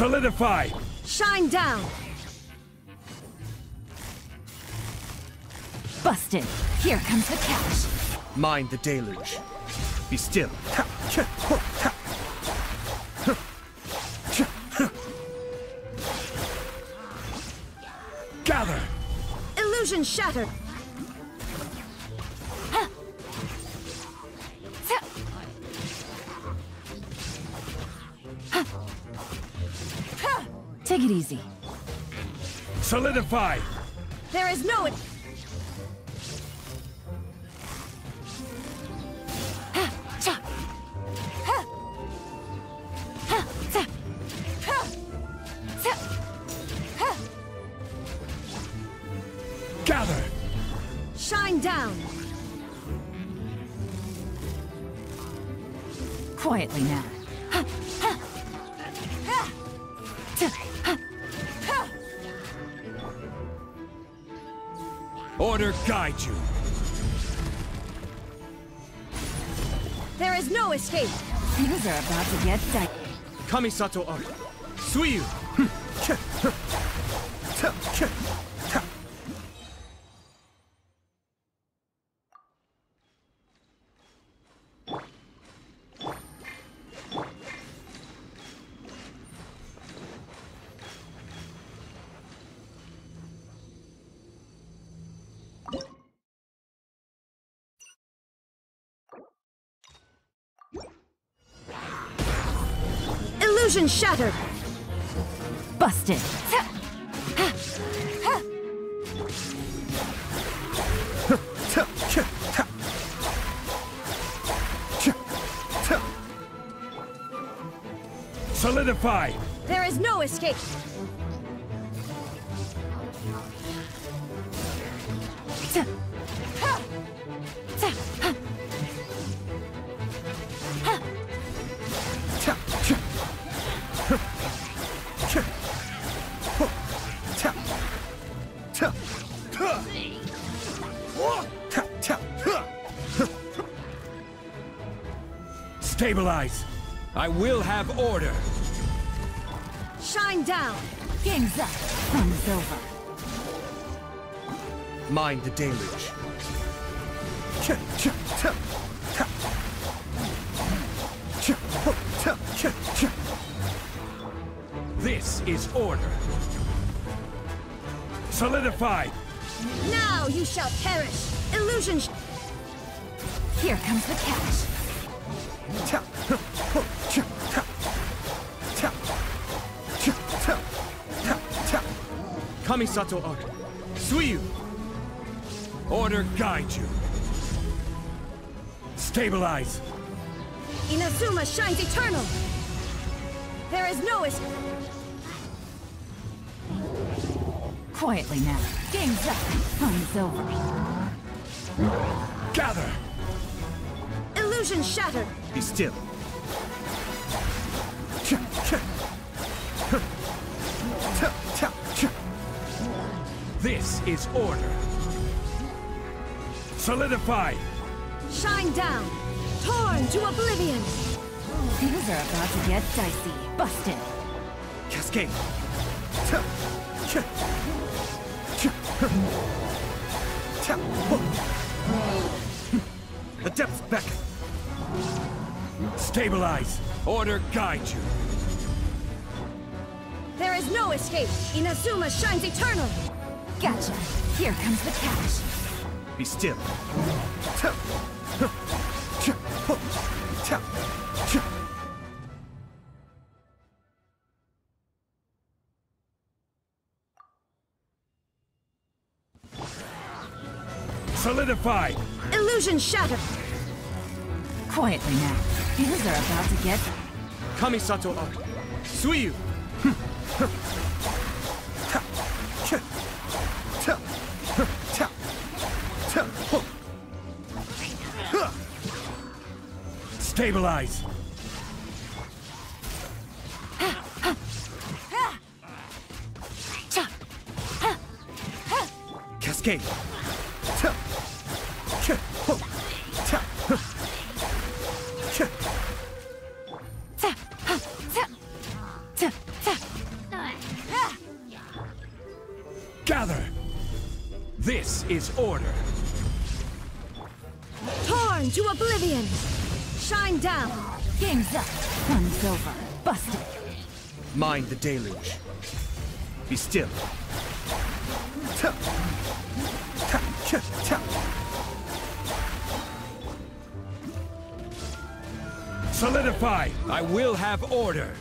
Solidify! Shine down! Busted. Here comes the catch. Mind the deluge. Be still. Gather! Illusion shattered! Take it easy. Solidify! There is no... Gather! Shine down! Quietly now. Order guide you! There is no escape! Things are about to get dicey. Kamisato Art. Suiyu. Hmm. Illusion shattered! Busted. Solidify! There is no escape! Stabilize! I will have order! Shine down! Game's up. Fun's over. Mind the deluge. This is order! Solidify! Now you shall perish! Illusion Here comes the catch. Kamisato Art. Suiyu. Order guide you! Stabilize! Inazuma shines eternal! There is no escape! Quietly now. Game's up. Fun's over. Gather! Illusion shattered! Be still. This is order! Solidify! Shine down! Torn to oblivion! Things are about to get dicey. Busted. Cascade. The depths beckon. Stabilize! Order guide you! There is no escape! Inazuma shines eternal! Gotcha. Here comes the catch. Be still. Solidify! Illusion shattered! Quietly now. Things are about to get... Kamisato Art. Suiyu. Stabilize! Cascade. This is order. Torn to oblivion! Shine down! Game's up. Fun's over. Busted. Mind the deluge. Be still. Ta. Ta. Cha. Solidify! I will have order.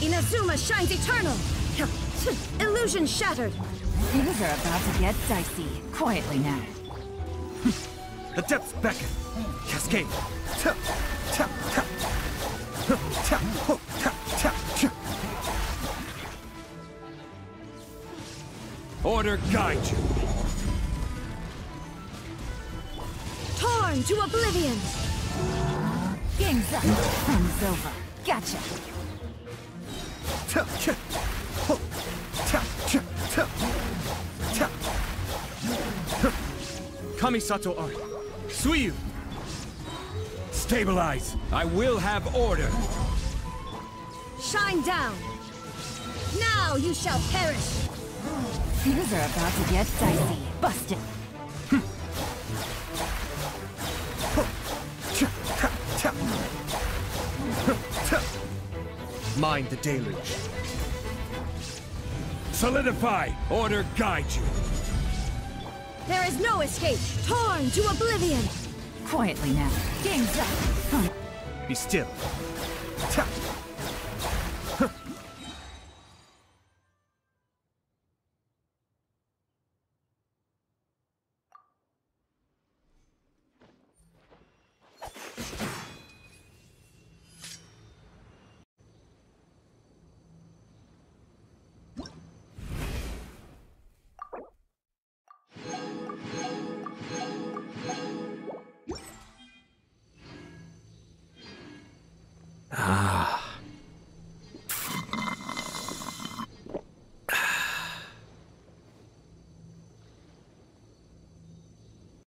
Inazuma shines eternal! Illusion shattered! Things are about to get dicey. Quietly now. The depths beckon. Cascade. Order guide you. Torn to oblivion! Game's up. Fun's over. Gotcha. Kamisato Art. Suiyu. Stabilize! I will have order. Shine down! Now you shall perish! Things are about to get dicey. Busted. Cha. Ta. Ta. Huh. Ta. Mind the deluge. Solidify! Order guide you. There is no escape! Torn to oblivion! Quietly now. Game's up. Fun. Be still. Ta.